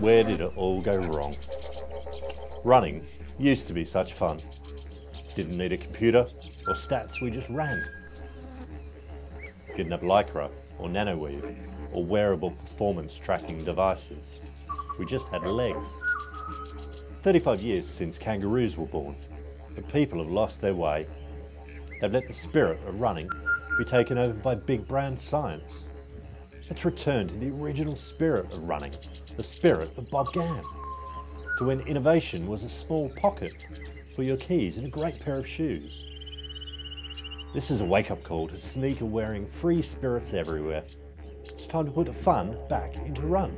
Where did it all go wrong? Running used to be such fun. Didn't need a computer or stats, we just ran. Didn't have Lycra or Nanoweave or wearable performance tracking devices. We just had legs. It's 35 years since KangaROOS were born, but people have lost their way. They've let the spirit of running be taken over by big brand science. Let's return to the original spirit of running, the spirit of Bob Gamm, to when innovation was a small pocket for your keys and a great pair of shoes. This is a wake up call to sneaker wearing free spirits everywhere. It's time to put fun back into run.